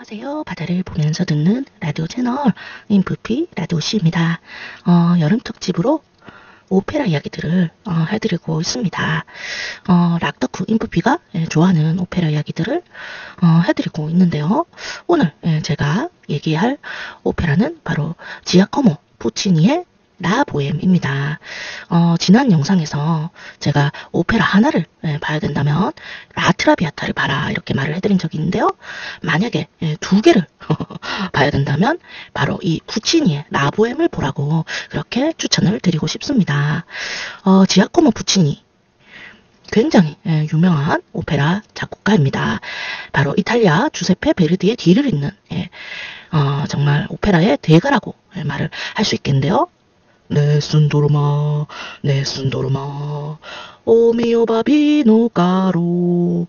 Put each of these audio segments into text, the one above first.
안녕하세요. 바다를 보면서 듣는 라디오 채널 인프피 라디오씨입니다. 어, 여름 특집으로 오페라 이야기들을 어, 해드리고 있습니다. 어, 락덕후 인프피가 예, 좋아하는 오페라 이야기들을 어, 해드리고 있는데요. 오늘 예, 제가 얘기할 오페라는 바로 지아코모 푸치니의 라보엠입니다. 어, 지난 영상에서 제가 오페라 하나를 예, 봐야 된다면 라트라비아타를 봐라 이렇게 말을 해드린 적이 있는데요. 만약에 예, 두 개를 봐야 된다면 바로 이 푸치니의 라보엠을 보라고 그렇게 추천을 드리고 싶습니다. 어, 지아코모 푸치니 굉장히 예, 유명한 오페라 작곡가입니다. 바로 이탈리아 주세페 베르디의 뒤를 잇는 예, 어, 정말 오페라의 대가라고 예, 말을 할 수 있겠는데요. 네슨 도르마 네슨 도르마 오미오 바비노 까로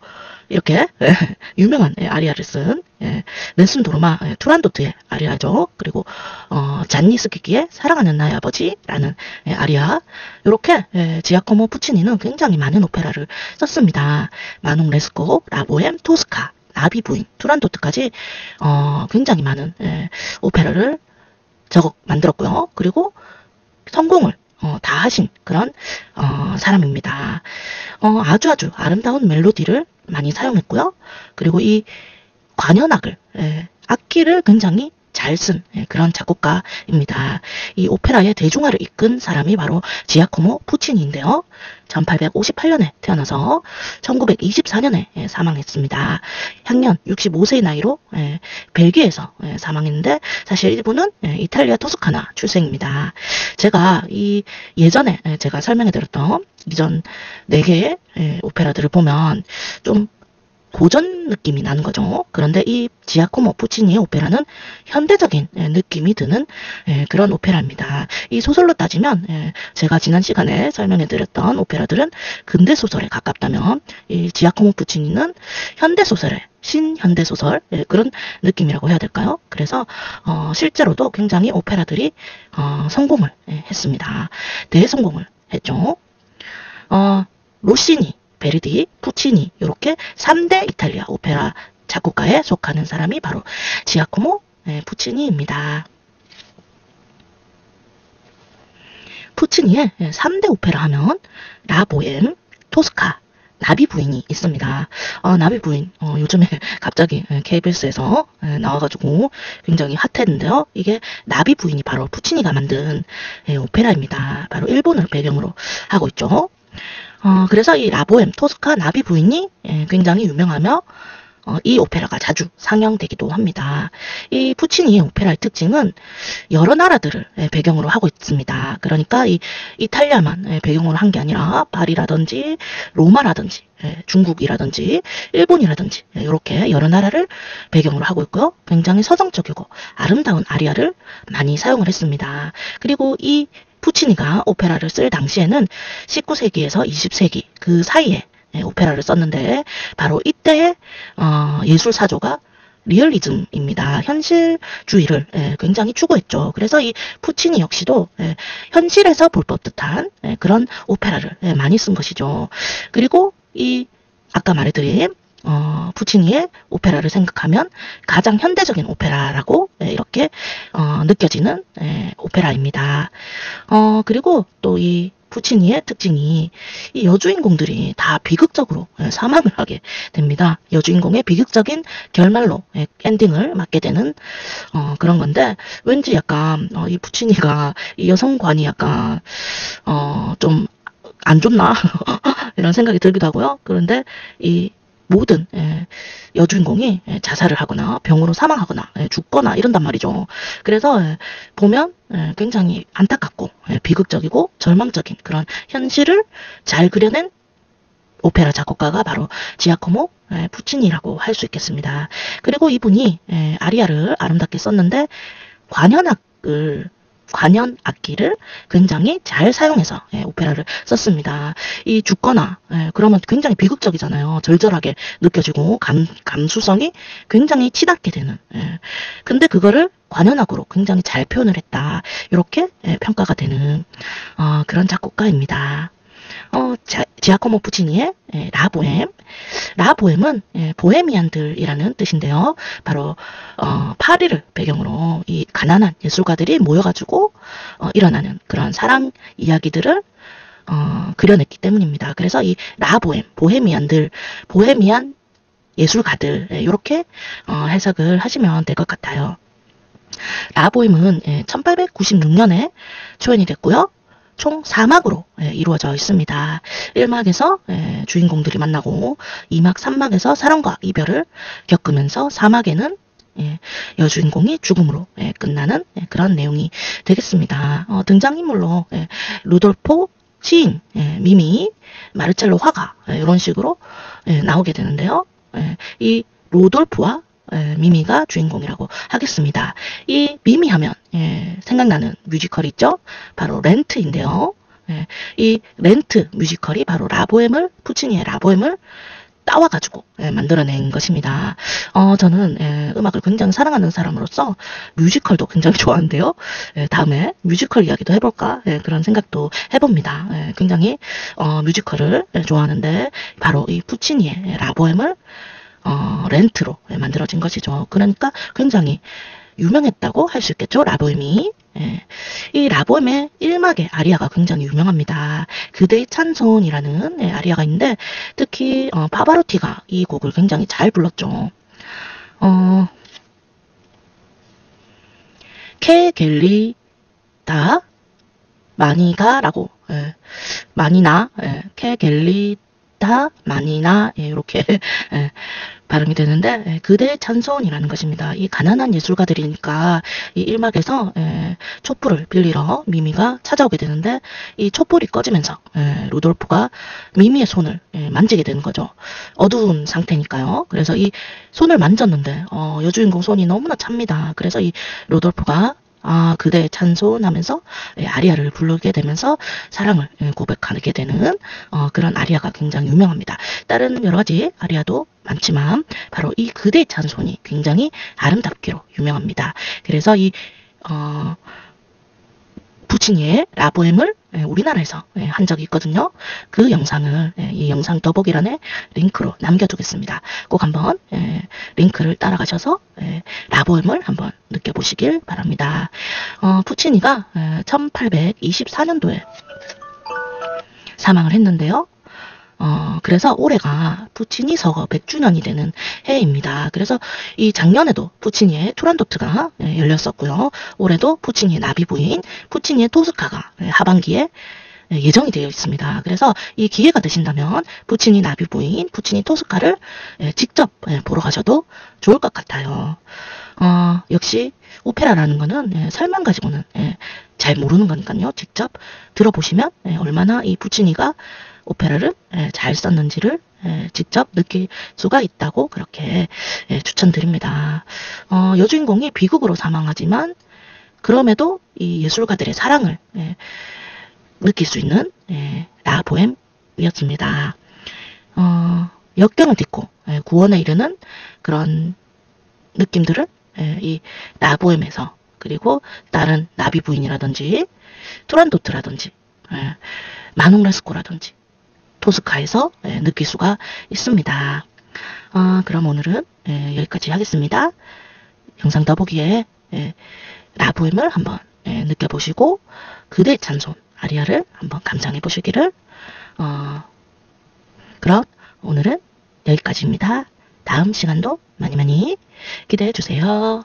이렇게 예, 유명한 예, 아리아를 쓴 예, 네슨 도르마 예, 투란도트의 아리아죠. 그리고 어, 잔니스키키의 사랑하는 나의 아버지라는 예, 아리아 이렇게 예, 지아코모 푸치니는 굉장히 많은 오페라를 썼습니다. 마농 레스코, 라보엠, 토스카, 나비 부인, 투란도트까지 어, 굉장히 많은 예, 오페라를 저거 만들었고요. 그리고 성공을 어, 다 하신 그런 어, 사람입니다. 어, 아주 아주 아름다운 멜로디를 많이 사용했고요. 그리고 이 관현악을 예, 악기를 굉장히 잘쓴 예, 그런 작곡가입니다. 이 오페라의 대중화를 이끈 사람이 바로 지아코모 푸치니인데요. 1858년에 태어나서 1924년에 예, 사망했습니다. 향년 65세의 나이로 예, 벨기에에서 예, 사망했는데 사실 예, 이탈리아 토스카나 출생입니다. 제가 이 예전에 예, 제가 설명해드렸던 이전 4개의 예, 오페라들을 보면 좀 고전 느낌이 나는 거죠. 그런데 이 지아코모 푸치니의 오페라는 현대적인 예, 느낌이 드는 예, 그런 오페라입니다. 이 소설로 따지면 예, 제가 지난 시간에 설명해드렸던 오페라들은 근대 소설에 가깝다면 이 지아코모 푸치니는 현대 소설의 신현대 소설 예, 그런 느낌이라고 해야 될까요? 그래서 어, 실제로도 굉장히 오페라들이 어, 성공을 예, 했습니다. 대성공을 했죠. 어, 로시니 베르디, 푸치니 이렇게 3대 이탈리아 오페라 작곡가에 속하는 사람이 바로 지아코모 네, 푸치니입니다. 푸치니의 3대 오페라 하면 라보엠, 토스카, 나비 부인이 있습니다. 어, 나비 부인 어, 요즘에 갑자기 KBS에서 나와가지고 굉장히 핫했는데요. 이게 나비 부인이 바로 푸치니가 만든 예, 오페라입니다. 바로 일본을 배경으로 하고 있죠. 어, 그래서 이 라보엠 토스카 나비 부인이 예, 굉장히 유명하며 어, 이 오페라가 자주 상영되기도 합니다. 이 푸치니의 오페라의 특징은 여러 나라들을 예, 배경으로 하고 있습니다. 그러니까 이 이탈리아만 예, 배경으로 한 게 아니라 파리라든지 로마라든지 예, 중국이라든지 일본이라든지 이렇게 여러 나라를 배경으로 하고 있고요. 굉장히 서정적이고 아름다운 아리아를 많이 사용을 했습니다. 그리고 이 푸치니가 오페라를 쓸 당시에는 19세기에서 20세기 그 사이에 예, 오페라를 썼는데 바로 이때의 어, 예술 사조가 리얼리즘입니다. 현실주의를 예, 굉장히 추구했죠. 그래서 이 푸치니 역시도 예, 현실에서 볼 법듯한 예, 그런 오페라를 예, 많이 쓴 것이죠. 그리고 이 아까 말해드린 어, 푸치니의 오페라를 생각하면 가장 현대적인 오페라라고 예, 이렇게 어, 느껴지는 예, 오페라입니다. 어, 그리고 또 이 푸치니의 특징이 이 여주인공들이 다 비극적으로 예, 사망을 하게 됩니다. 여주인공의 비극적인 결말로 예, 엔딩을 맞게 되는 어, 그런 건데 왠지 약간 어, 이 푸치니가 이 여성관이 약간 어, 좀안 좋나 이런 생각이 들기도 하고요. 그런데 이 모든 예, 여주인공이 예, 자살을 하거나 병으로 사망하거나 예, 죽거나 이런단 말이죠. 그래서 예, 보면 예, 굉장히 안타깝고 예, 비극적이고 절망적인 그런 현실을 잘 그려낸 오페라 작곡가가 바로 지아코모 예, 푸치니라고 할 수 있겠습니다. 그리고 이분이 예, 아리아를 아름답게 썼는데 관현악을 관현 악기를 굉장히 잘 사용해서 예, 오페라를 썼습니다. 이 죽거나 예, 그러면 굉장히 비극적이잖아요. 절절하게 느껴지고 감, 감수성이 굉장히 치닫게 되는. 예. 근데 그거를 관현악으로 굉장히 잘 표현을 했다. 이렇게 예, 평가가 되는 어, 그런 작곡가입니다. 어, 자, 지아코모 푸치니의 예, 라보엠. 라보엠은 예, 보헤미안들이라는 뜻인데요. 바로 어, 파리를 배경으로 이 가난한 예술가들이 모여가지고 어, 일어나는 그런 사랑 이야기들을 어, 그려냈기 때문입니다. 그래서 이 라보엠, 보헤미안들, 보헤미안 예술가들 이렇게 예, 어, 해석을 하시면 될 것 같아요. 라보임은 1896년에 예, 초연이 됐고요. 총 4막으로 예, 이루어져 있습니다. 1막에서 예, 주인공들이 만나고 2막, 3막에서 사랑과 이별을 겪으면서 4막에는 여주인공이 죽음으로 끝나는 그런 내용이 되겠습니다. 어, 등장인물로 루돌포 시인, 미미, 마르첼로 화가 이런 식으로 나오게 되는데요. 이 로돌프와 예, 미미가 주인공이라고 하겠습니다. 이 미미 하면 예, 생각나는 뮤지컬이 있죠? 바로 렌트인데요. 예, 이 렌트 뮤지컬이 바로 라보엠을 푸치니의 라보엠을 따와가지고 예, 만들어낸 것입니다. 어, 저는 예, 음악을 굉장히 사랑하는 사람으로서 뮤지컬도 굉장히 좋아하는데요. 예, 다음에 뮤지컬 이야기도 해볼까 예, 그런 생각도 해봅니다. 예, 굉장히 어, 뮤지컬을 예, 좋아하는데 바로 이 푸치니의 라보엠을 어, 렌트로 만들어진 것이죠. 그러니까 굉장히 유명했다고 할 수 있겠죠. 라보엠이. 예. 이 라보엠의 1막의 아리아가 굉장히 유명합니다. 그대의 찬손이라는 예, 아리아가 있는데 특히 어, 파바로티가 이 곡을 굉장히 잘 불렀죠. 어, 케 겔리다 마니가라고 예, 마니나 예, 케 겔리다 마니나 예, 이렇게 예, 발음이 되는데 예, 그대의 찬송이라는 것입니다. 이 가난한 예술가들이니까 이 일막에서 예, 촛불을 빌리러 미미가 찾아오게 되는데 이 촛불이 꺼지면서 예, 루돌프가 미미의 손을 만지게 되는 거죠. 어두운 상태니까요. 그래서 이 손을 만졌는데 어, 여주인공 손이 너무나 찹니다. 그래서 이 루돌프가 아, 그대의 찬송하면서 예, 아리아를 부르게 되면서 사랑을 예, 고백하게 되는 어, 그런 아리아가 굉장히 유명합니다. 다른 여러 가지 아리아도 많지만 바로 이 그대의 찬송이 굉장히 아름답기로 유명합니다. 그래서 이 어, 부친이의 라보엠을 예, 우리나라에서 예, 한 적이 있거든요. 그 영상을 예, 이 영상 더보기란에 링크로 남겨두겠습니다. 꼭 한번 링크를 따라가셔서 라보엠을 한번 느껴보시길 바랍니다. 어, 푸치니가 1824년도에 사망을 했는데요. 어, 그래서 올해가 푸치니 서거 100주년이 되는 해입니다. 그래서 이 작년에도 푸치니의 투란도트가 예, 열렸었고요. 올해도 푸치니의 나비 부인, 푸치니의 토스카가 예, 하반기에 예, 예정이 되어 있습니다. 그래서 이 기회가 되신다면 푸치니 나비 부인, 푸치니 토스카를 예, 직접 예, 보러 가셔도 좋을 것 같아요. 어, 역시 오페라라는 거는 설명 가지고는 잘 모르는 거니까요. 직접 들어보시면 얼마나 이 푸치니가 오페라를 예, 잘 썼는지를 예, 직접 느낄 수가 있다고 그렇게 예, 추천드립니다. 어, 여주인공이 비극으로 사망하지만 그럼에도 이 예술가들의 사랑을 느낄 수 있는 라보엠이었습니다. 어, 역경을 딛고 구원에 이르는 그런 느낌들을 이 라보엠에서 그리고 다른 나비 부인이라든지 투란도트라든지 마농레스코라든지 토스카에서 예, 느낄 수가 있습니다. 어, 그럼 오늘은 예, 여기까지 하겠습니다. 영상 더보기에 예, 라보임을 한번 예, 느껴보시고 그대 찬손 아리아를 한번 감상해 보시기를 어, 그럼 오늘은 여기까지입니다. 다음 시간도 많이 많이 기대해 주세요.